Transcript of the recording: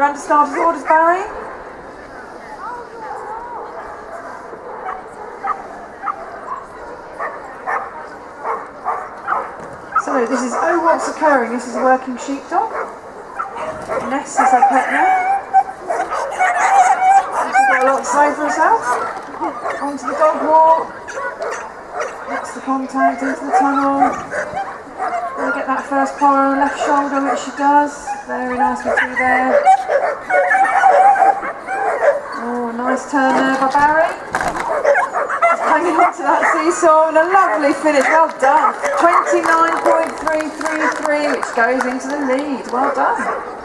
You're under starter's orders, Barrie? So this is Oh What's Occurring. This is a working sheepdog. Ness is her pet now. She's got a lot to say for herself. Onto the dog walk. That's the contact into the tunnel. That first the left shoulder, which she does. Very nicely through there. Oh, nice turn there by Barrie. Just hanging on to that seesaw and a lovely finish. Well done. 29.333, which goes into the lead. Well done.